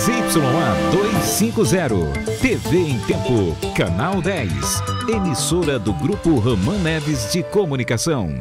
ZYA 250. TV em Tempo. Canal 10. Emissora do Grupo Raman Neves de Comunicação.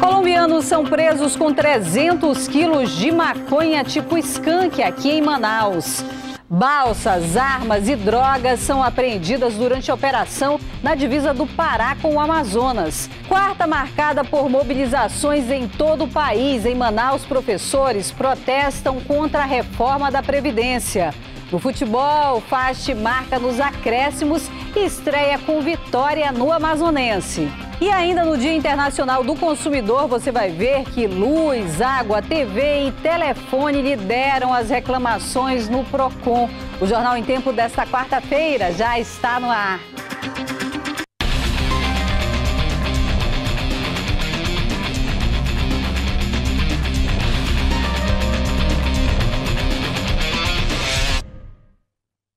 Colombianos são presos com 300 quilos de maconha tipo skunk aqui em Manaus. Balsas, armas e drogas são apreendidas durante a operação na divisa do Pará com o Amazonas. Quarta marcada por mobilizações em todo o país. Em Manaus, professores protestam contra a reforma da Previdência. No futebol, Fast marca nos acréscimos e estreia com vitória no Amazonense. E ainda no Dia Internacional do Consumidor, você vai ver que luz, água, TV e telefone lideram as reclamações no PROCON. O Jornal em Tempo desta quarta-feira já está no ar.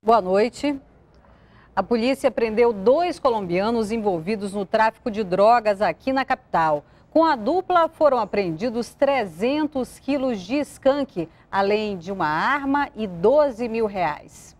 Boa noite. A polícia prendeu dois colombianos envolvidos no tráfico de drogas aqui na capital. Com a dupla foram apreendidos 300 quilos de skunk, além de uma arma e 12 mil reais.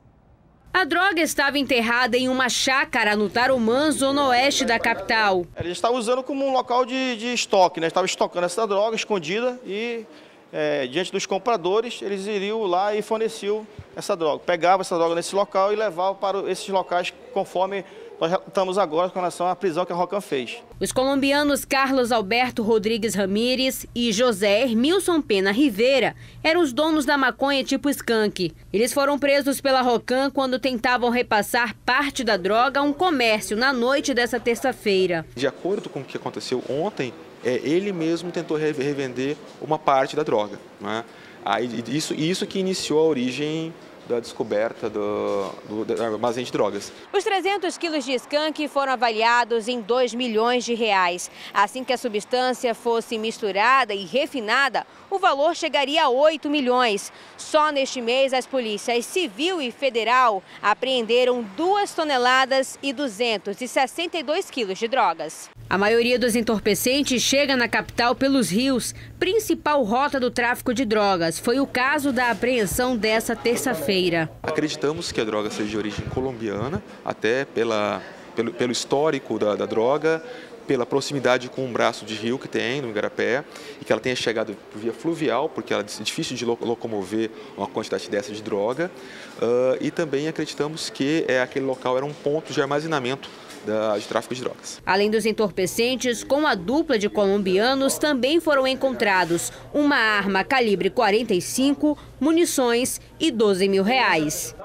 A droga estava enterrada em uma chácara no Tarumã, zona oeste da capital. Ele estava usando como um local de, de estoque, né? Estava estocando essa droga escondida e é, diante dos compradores, eles iriam lá e forneciam essa droga. Pegava essa droga nesse local e levava para esses locais conforme nós estamos agora com relação à prisão que a Rocan fez. Os colombianos Carlos Alberto Rodrigues Ramírez e José Hermilson Pena Rivera eram os donos da maconha tipo skunk. Eles foram presos pela Rocan quando tentavam repassar parte da droga a um comércio na noite dessa terça-feira. De acordo com o que aconteceu ontem, é, ele mesmo tentou revender uma parte da droga. Né? Aí, isso, isso que iniciou a origem da descoberta do, do, do armazém de drogas. Os 300 quilos de skunk foram avaliados em 2 milhões de reais. Assim que a substância fosse misturada e refinada, o valor chegaria a 8 milhões. Só neste mês, as polícias civil e federal apreenderam 2 toneladas e 262 quilos de drogas. A maioria dos entorpecentes chega na capital pelos rios, principal rota do tráfico de drogas. Foi o caso da apreensão dessa terça-feira. Acreditamos que a droga seja de origem colombiana, até pela, pelo, pelo histórico da, da droga, pela proximidade com um braço de rio que tem no Igarapé e que ela tenha chegado via fluvial, porque ela é difícil de locomover uma quantidade dessa de droga. Uh, e também acreditamos que é, aquele local era um ponto de armazenamento da, de tráfico de drogas. Além dos entorpecentes, com a dupla de colombianos também foram encontrados uma arma calibre 45, munições e 12 mil reais.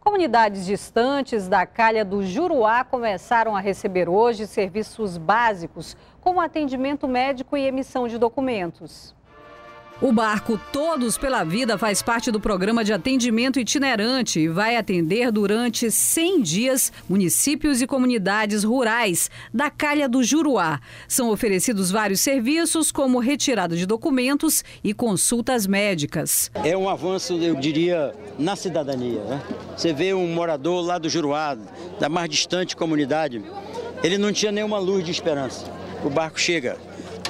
Comunidades distantes da calha do Juruá começaram a receber hoje serviços básicos, como atendimento médico e emissão de documentos. O barco Todos pela Vida faz parte do programa de atendimento itinerante e vai atender durante 100 dias municípios e comunidades rurais da Calha do Juruá. São oferecidos vários serviços, como retirada de documentos e consultas médicas. É um avanço, eu diria, na cidadania. Né? Você vê um morador lá do Juruá, da mais distante comunidade, ele não tinha nenhuma luz de esperança. O barco chega,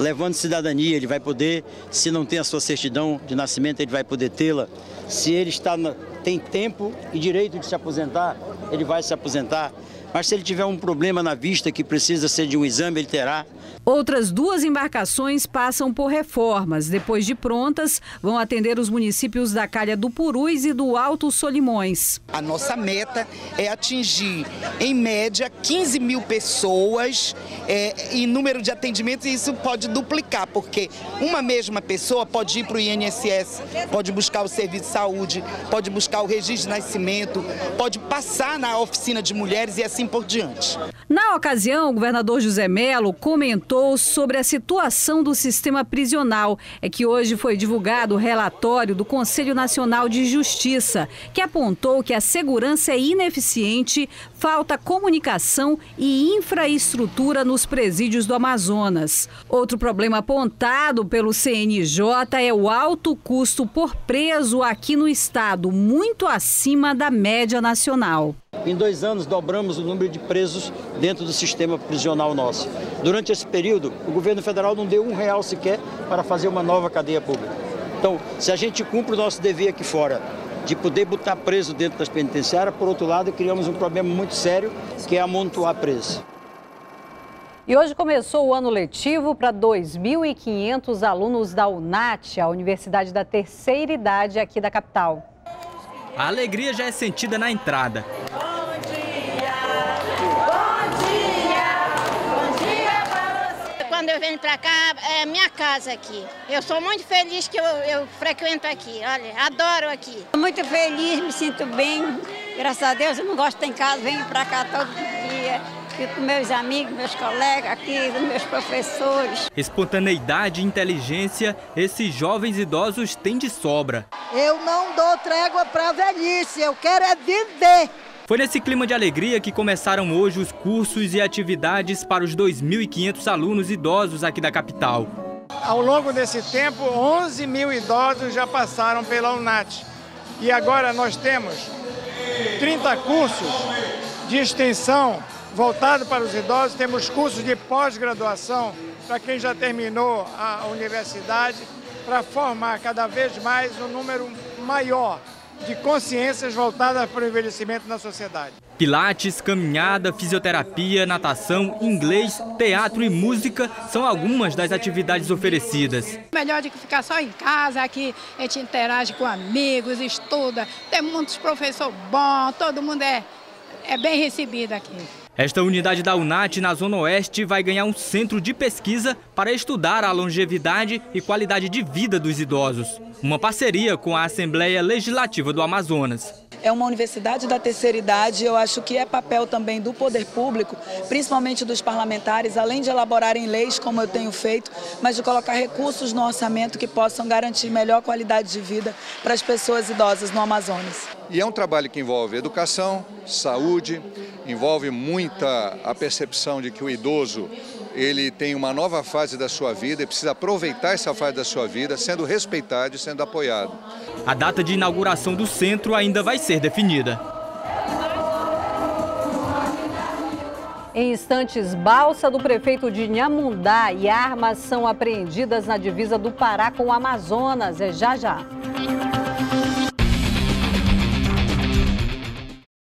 levando cidadania, ele vai poder, se não tem a sua certidão de nascimento, ele vai poder tê-la. Se ele está na, tem tempo e direito de se aposentar, ele vai se aposentar. Mas se ele tiver um problema na vista que precisa ser de um exame, ele terá. Outras duas embarcações passam por reformas. Depois de prontas, vão atender os municípios da Calha do Purus e do Alto Solimões. A nossa meta é atingir, em média, 15 mil pessoas é, em número de atendimentos e isso pode duplicar, porque uma mesma pessoa pode ir para o INSS, pode buscar o serviço de saúde, pode buscar o registro de nascimento, pode passar na oficina de mulheres e assim por diante. Na ocasião, o governador José Melo comentou sobre a situação do sistema prisional. É que hoje foi divulgado o relatório do Conselho Nacional de Justiça, que apontou que a segurança é ineficiente, falta comunicação e infraestrutura nos presídios do Amazonas. Outro problema apontado pelo CNJ é o alto custo por preso aqui no estado, muito acima da média nacional. Em dois anos, dobramos o número de presos dentro do sistema prisional nosso. Durante esse período, o governo federal não deu um real sequer para fazer uma nova cadeia pública. Então, se a gente cumpre o nosso dever aqui fora de poder botar preso dentro das penitenciárias, por outro lado, criamos um problema muito sério, que é amontoar preso. E hoje começou o ano letivo para 2.500 alunos da UNAT, a Universidade da Terceira Idade aqui da capital. A alegria já é sentida na entrada. Quando eu venho para cá, é minha casa aqui. Eu sou muito feliz que eu, eu frequento aqui. Olha, adoro aqui. Muito feliz, me sinto bem. Graças a Deus, eu não gosto de estar em casa, venho para cá todo dia. Fico com meus amigos, meus colegas aqui, meus professores. Espontaneidade e inteligência, esses jovens idosos têm de sobra. Eu não dou trégua para a velhice, eu quero é viver. Foi nesse clima de alegria que começaram hoje os cursos e atividades para os 2.500 alunos idosos aqui da capital. Ao longo desse tempo, 11 mil idosos já passaram pela UNAT. E agora nós temos 30 cursos de extensão voltados para os idosos, temos cursos de pós-graduação para quem já terminou a universidade, para formar cada vez mais um número maior de consciências voltadas para o envelhecimento na sociedade. Pilates, caminhada, fisioterapia, natação, inglês, teatro e música são algumas das atividades oferecidas. Melhor do que ficar só em casa, aqui a gente interage com amigos, estuda, tem muitos professores bons, todo mundo é, é bem recebido aqui. Esta unidade da UNAT na Zona Oeste vai ganhar um centro de pesquisa para estudar a longevidade e qualidade de vida dos idosos. Uma parceria com a Assembleia Legislativa do Amazonas. É uma universidade da terceira idade, eu acho que é papel também do poder público, principalmente dos parlamentares, além de elaborarem leis, como eu tenho feito, mas de colocar recursos no orçamento que possam garantir melhor qualidade de vida para as pessoas idosas no Amazonas. E é um trabalho que envolve educação, saúde, envolve muita a percepção de que o idoso ele tem uma nova fase da sua vida e precisa aproveitar essa fase da sua vida sendo respeitado e sendo apoiado. A data de inauguração do centro ainda vai ser definida. Em instantes, balsa do prefeito de Nhamundá e armas são apreendidas na divisa do Pará com o Amazonas. É já já.